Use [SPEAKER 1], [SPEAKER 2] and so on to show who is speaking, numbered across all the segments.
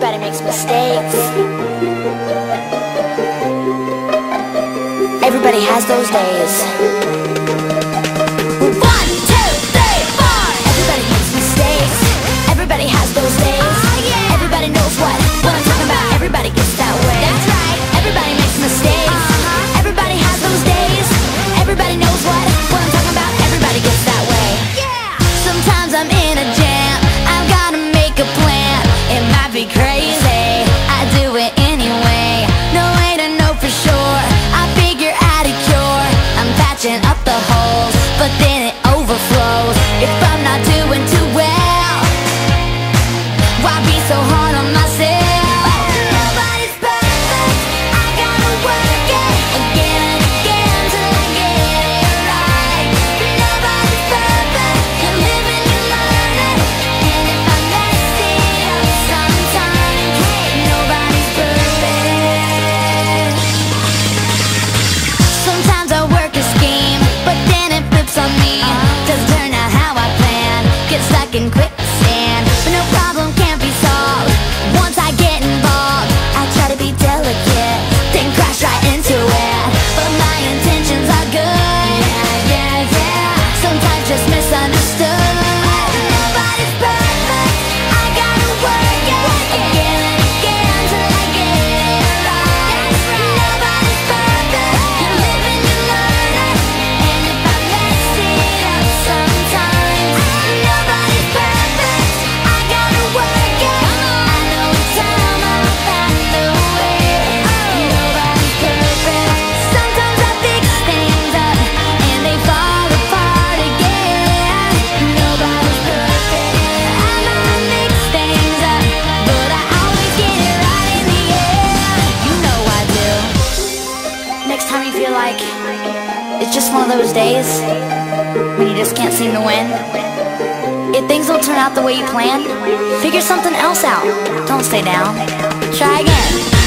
[SPEAKER 1] Everybody makes mistakes. Everybody has those days. those days when you just can't seem to win? If things don't turn out the way you plan, figure something else out. Don't stay down. Try again.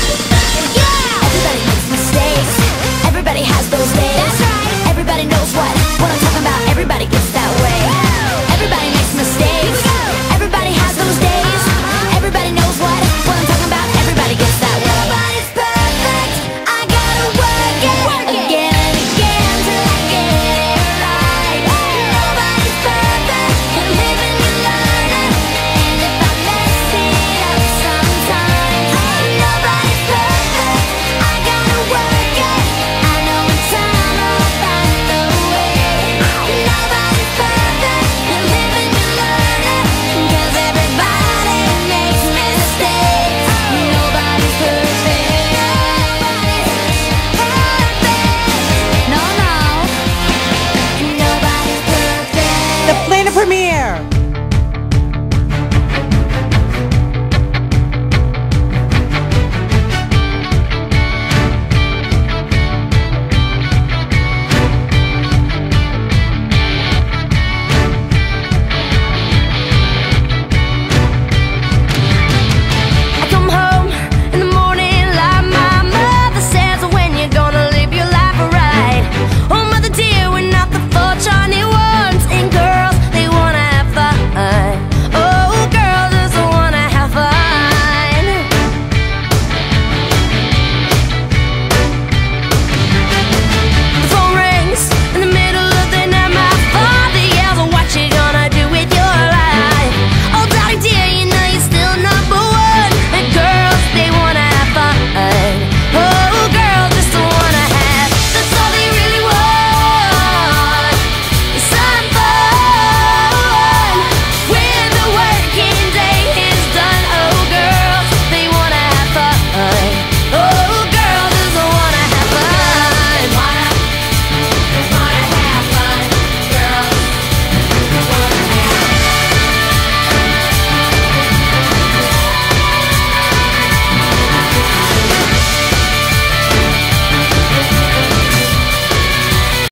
[SPEAKER 1] premiere.